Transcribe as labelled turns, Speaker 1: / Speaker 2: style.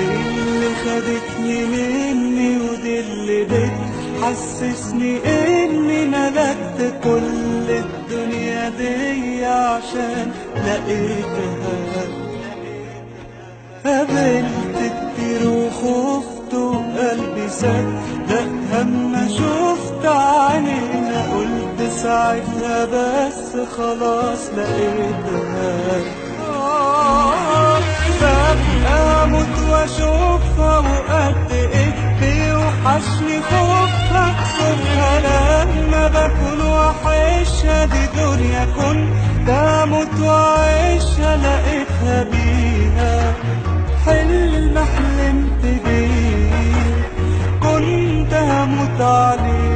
Speaker 1: اللي خدتني مني ودي اللي بتحسسني إني ملكت كل الدنيا دي عشان لقيتها. قابلت كتير وخفت وقلبي صدق هما شفت عينينا قلت ساعتها بس خلاص لقيتها. خوفها وقد إيه وحشني خوفها. خوفها لما بكون وحشها دي دنيا كنت أموت وعيشها. لقيتها بيها حلم حلمت بيه. كنت هموت عليه.